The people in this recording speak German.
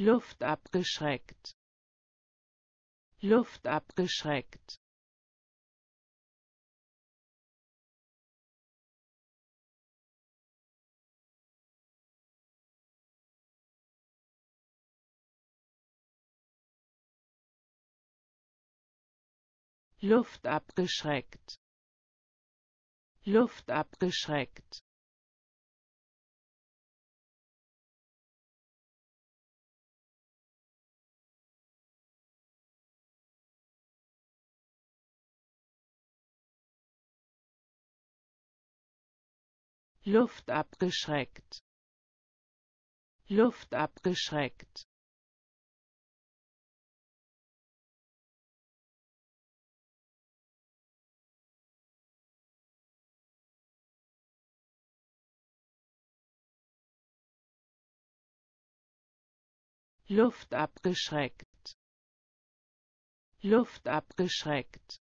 Luft abgeschreckt. Luft abgeschreckt. Luft abgeschreckt. Luft abgeschreckt Luft abgeschreckt. Luft abgeschreckt. Luft abgeschreckt. Luft abgeschreckt